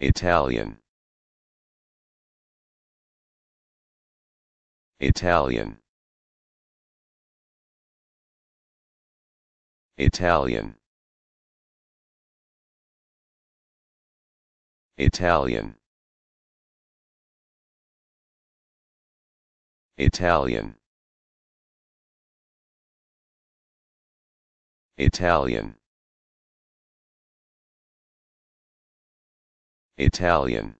Italian. Italian. Italian. Italian. Italian. Italian Italian